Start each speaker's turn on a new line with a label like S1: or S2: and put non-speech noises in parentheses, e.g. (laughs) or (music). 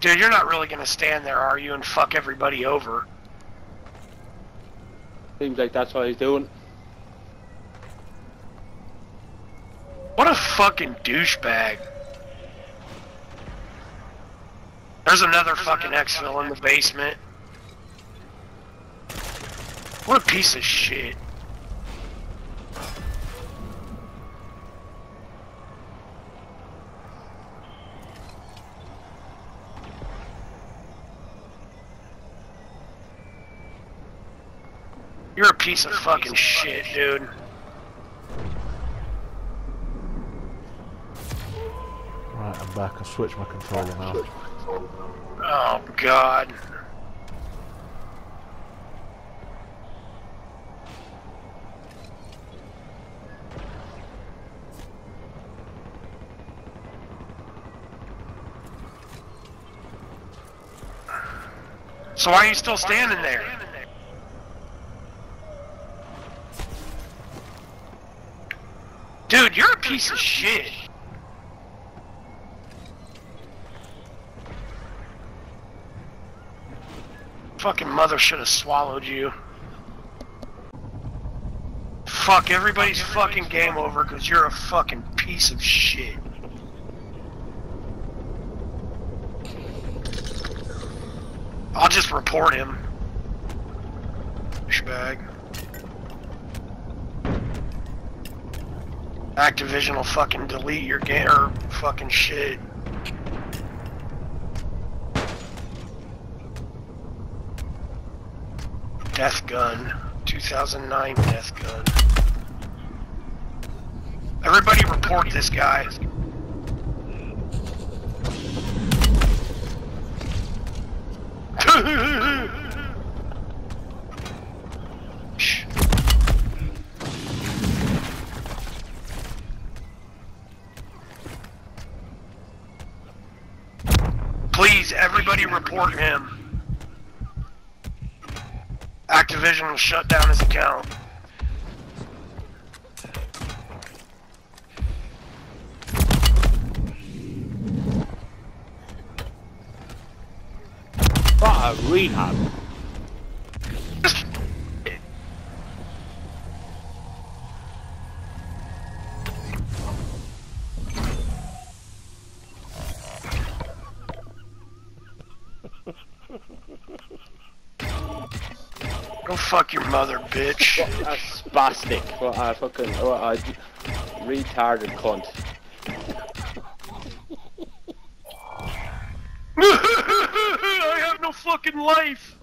S1: Dude, you're not really gonna stand there, are you, and fuck everybody over?
S2: Seems like that's what he's doing.
S1: What a fucking douchebag. There's another fucking exfil in the basement. What a piece of shit. You're a piece of fucking shit, dude.
S3: Right, I'm back. I switched my controller now.
S1: Oh god. So why are you still standing there? Dude, you're a piece of shit. Fucking mother should have swallowed you. Fuck, everybody's fucking game over because you're a fucking piece of shit. I'll just report him. Douchebag. Activision will fucking delete your game or fucking shit. Death Gun. 2009 Death Gun. Everybody report this guy. Please, everybody report him. Activision will shut down his account.
S2: Rehab.
S1: Go fuck your mother, bitch.
S2: What a spastic. What a fucking. What a retarded cunt. (laughs)
S1: I have no fucking life.